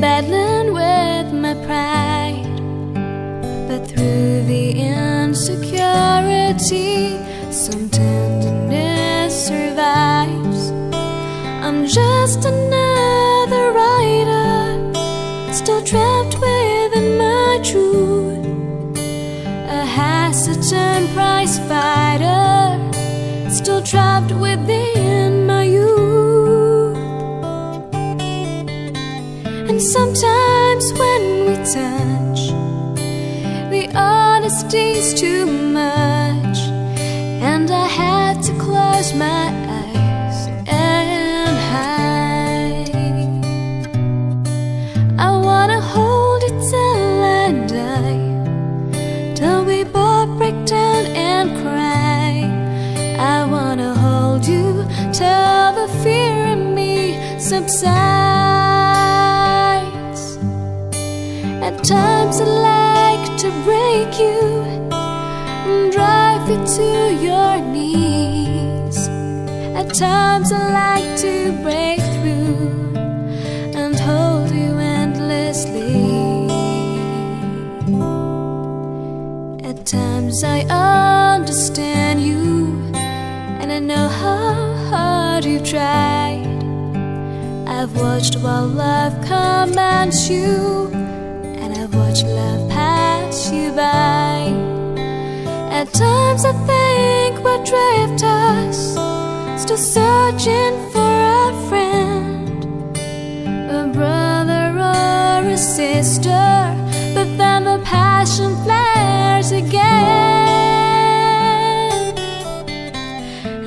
Battling with my pride. But through the insecurity, some And sometimes when we touch, the honesty's too much, and I have to close my eyes and hide. I wanna hold it till I die, till we both break down and cry. I wanna hold you till the fear in me subsides. At times I like to break you and drive you to your knees. At times I like to break through and hold you endlessly. At times I understand you, and I know how hard you've tried. I've watched while love commands you, love pass you by. At times I think we're drifters, still searching for a friend, a brother or a sister. But then the passion flares again.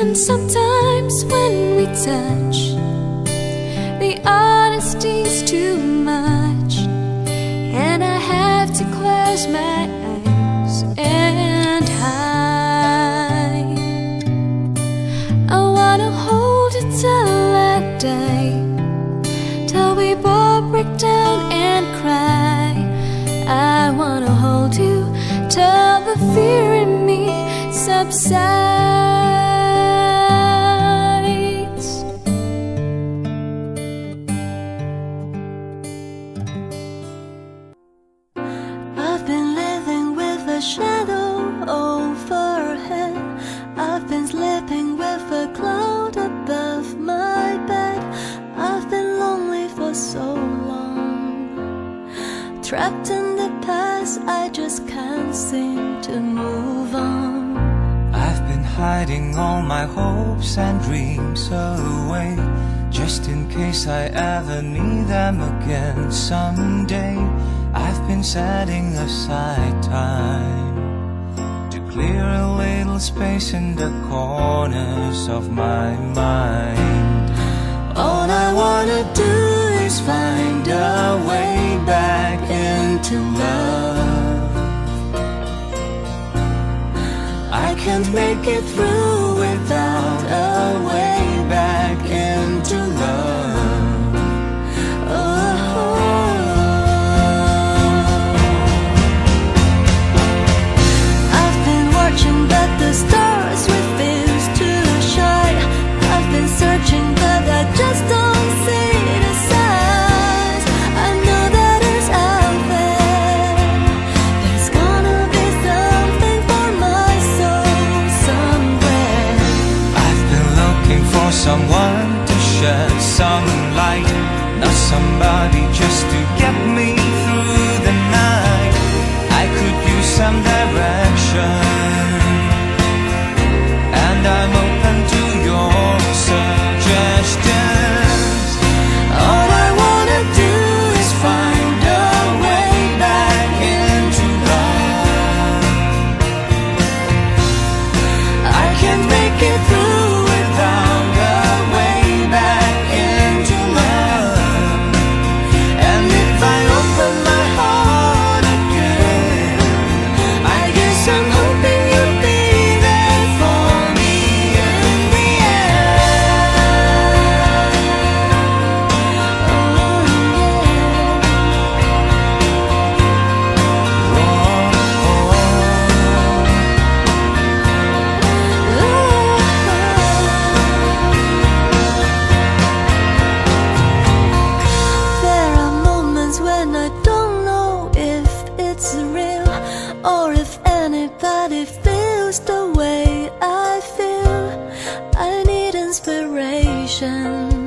And sometimes when we touch, till till we both break down and cry. I wanna hold you till the fear in me subsides. Trapped in the past, I just can't seem to move on. I've been hiding all my hopes and dreams away Just in case I ever need them again someday I've been setting aside time To clear a little space in the corners of my mind make it through somebody just to get me through the night. I could use somebody 真